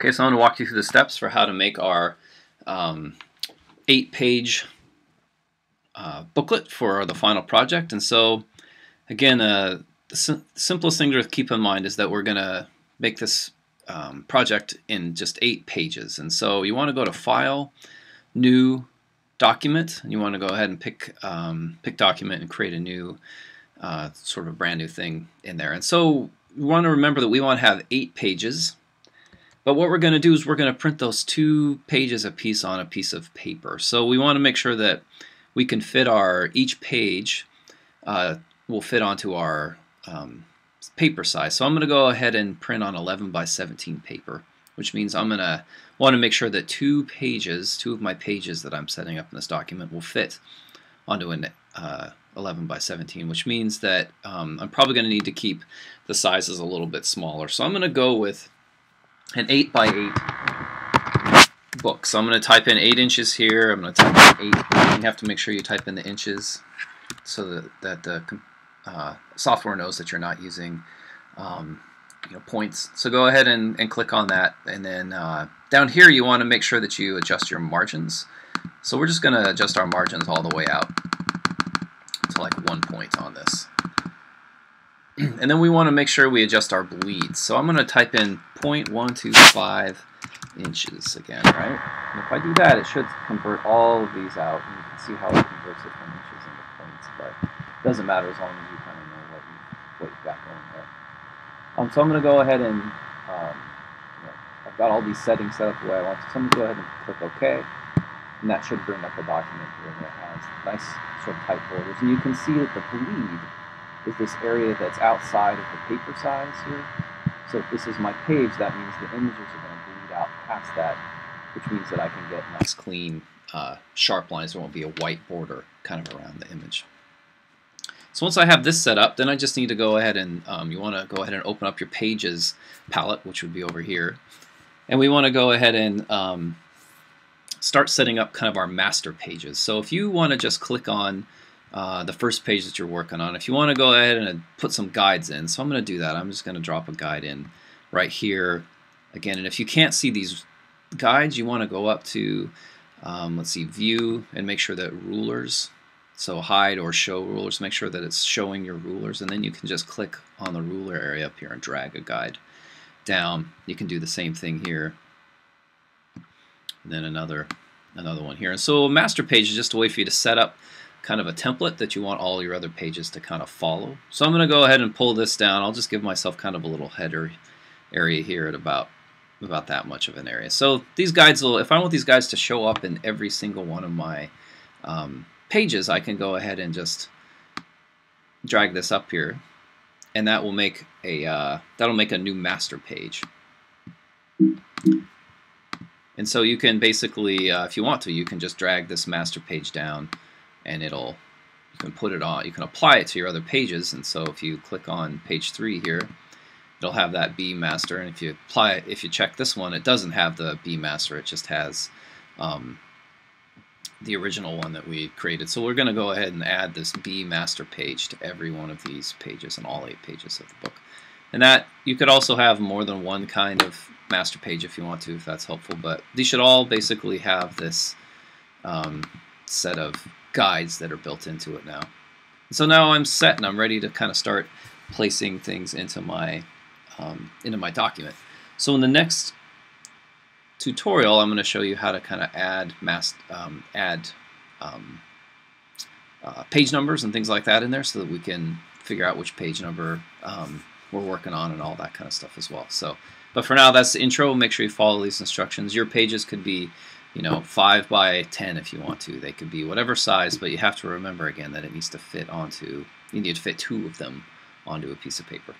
Okay, so I'm going to walk you through the steps for how to make our um, eight-page uh, booklet for the final project. And so, again, uh, the sim simplest thing to keep in mind is that we're going to make this um, project in just eight pages. And so you want to go to File, New, Document, and you want to go ahead and pick um, pick Document and create a new uh, sort of brand new thing in there. And so you want to remember that we want to have eight pages but what we're going to do is we're going to print those two pages a piece on a piece of paper. So we want to make sure that we can fit our, each page uh, will fit onto our um, paper size. So I'm going to go ahead and print on 11 by 17 paper, which means I'm going to want to make sure that two pages, two of my pages that I'm setting up in this document will fit onto an uh, 11 by 17, which means that um, I'm probably going to need to keep the sizes a little bit smaller. So I'm going to go with an 8 by 8 book. So I'm going to type in 8 inches here. I'm going to type in 8. You have to make sure you type in the inches so that, that the uh, software knows that you're not using um, you know, points. So go ahead and, and click on that. And then uh, down here you want to make sure that you adjust your margins. So we're just going to adjust our margins all the way out to like one point on this. and then we want to make sure we adjust our bleeds. So I'm going to type in 0.125 inches again, right? And if I do that, it should convert all of these out, and you can see how it converts it from inches into points, but it doesn't matter as long as you kind of know what, you, what you've got going there. Um, so I'm going to go ahead and, um, you know, I've got all these settings set up the way I want, so I'm going to go ahead and click OK, and that should bring up a document here that has nice sort of tight borders, and you can see that the bleed is this area that's outside of the paper size here. So if this is my page, that means the images are going to bleed out past that, which means that I can get nice clean uh, sharp lines. There won't be a white border kind of around the image. So once I have this set up, then I just need to go ahead and um, you want to go ahead and open up your pages palette, which would be over here. And we want to go ahead and um, start setting up kind of our master pages. So if you want to just click on uh, the first page that you're working on. If you want to go ahead and put some guides in, so I'm going to do that. I'm just going to drop a guide in right here again. And if you can't see these guides, you want to go up to, um, let's see, view and make sure that rulers, so hide or show rulers, make sure that it's showing your rulers. And then you can just click on the ruler area up here and drag a guide down. You can do the same thing here. And then another, another one here. And so master page is just a way for you to set up kind of a template that you want all your other pages to kind of follow. So I'm going to go ahead and pull this down. I'll just give myself kind of a little header area here at about about that much of an area. So these guides will, if I want these guides to show up in every single one of my um, pages, I can go ahead and just drag this up here, and that will make a uh, that'll make a new master page. And so you can basically, uh, if you want to, you can just drag this master page down and it'll you can put it on you can apply it to your other pages. And so if you click on page 3 here it'll have that B master and if you apply it if you check this one it doesn't have the B master it just has um, the original one that we created. So we're going to go ahead and add this B master page to every one of these pages and all eight pages of the book. And that you could also have more than one kind of master page if you want to if that's helpful. But these should all basically have this um, set of guides that are built into it now. So now I'm set and I'm ready to kind of start placing things into my um, into my document. So in the next tutorial, I'm going to show you how to kind of add mass um, add um, uh, page numbers and things like that in there, so that we can figure out which page number um, we're working on and all that kind of stuff as well. So, but for now, that's the intro. Make sure you follow these instructions. Your pages could be you know, 5 by 10 if you want to. They could be whatever size, but you have to remember again that it needs to fit onto, you need to fit two of them onto a piece of paper.